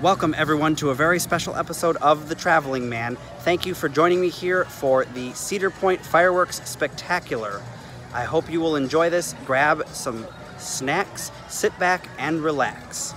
Welcome, everyone, to a very special episode of The Traveling Man. Thank you for joining me here for the Cedar Point Fireworks Spectacular. I hope you will enjoy this. Grab some snacks, sit back, and relax.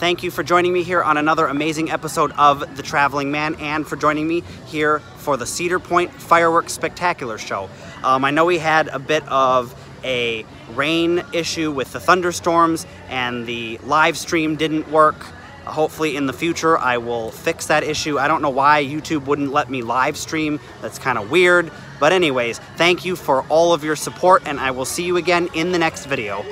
Thank you for joining me here on another amazing episode of The Traveling Man and for joining me here for the Cedar Point Fireworks Spectacular Show. Um, I know we had a bit of a rain issue with the thunderstorms and the live stream didn't work. Hopefully in the future I will fix that issue. I don't know why YouTube wouldn't let me live stream. That's kind of weird. But anyways, thank you for all of your support and I will see you again in the next video.